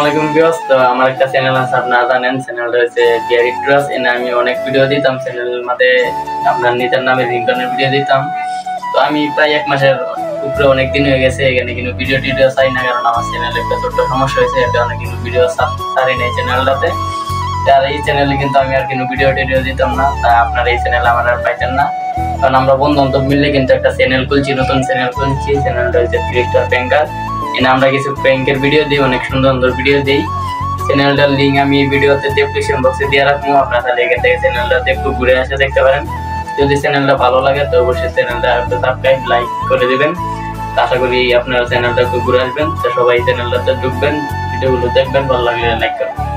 আলাইকুম তো আমার একটা চ্যানেল জানেন আমি অনেক ভিডিও দিতাম। আপনার নিজের নামে ভিডিও দিতাম। তো আমি প্রায় এক মাসের উপরে হয়ে গেছে, এখানে কিন্তু ভিডিও টিডিও চাই না, কারণ আমার একটা সমস্যা হয়েছে এটা কিন্তু ভিডিও নাই চ্যানেলটাতে। আর এই কিন্তু আমি আর ভিডিও দিতাম না, তা আপনার এই চ্যানেল আমার আর না। কারণ আমরা বন্ধু মিললে কিন্তু একটা চ্যানেল খুলছি, নতুন চ্যানেল খুলছি। চ্যানেলটা হচ্ছে এনে আমরা কিছু প্র্যাঙ্কের ভিডিও দিই, অনেক সুন্দর সুন্দর ভিডিও দিই। চ্যানেলটার লিঙ্ক আমি এই ভিডিওতে ডেসক্রিপশন বক্সে দিয়ে রাখব, আপনারা তাহলে এখান থেকে চ্যানেলটাতে একটু ঘুরে আসে দেখতে পারেন। যদি চ্যানেলটা ভালো লাগে তো অবশ্যই চ্যানেলটা একটু সাবস্ক্রাইব লাইক করে দেবেন। আশা করি আপনারা চ্যানেলটা একটু ঘুরে আসবেন। তো সবাই চ্যানেলটাতে ঢুকবেন, ভিডিওগুলো দেখবেন, ভালো লাগলে লাইক করবেন।